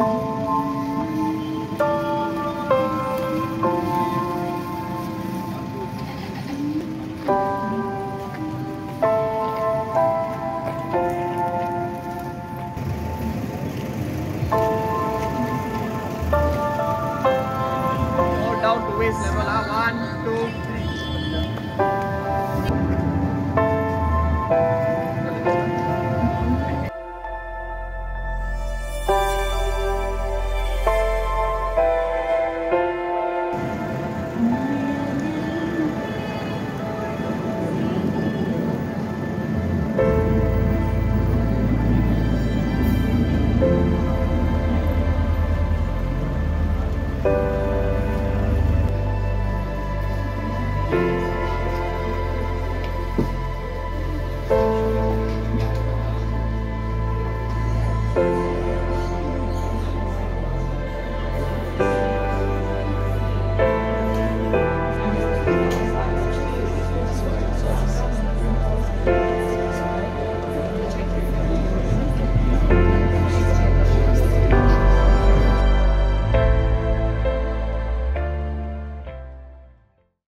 Down to waist level, ah, wow.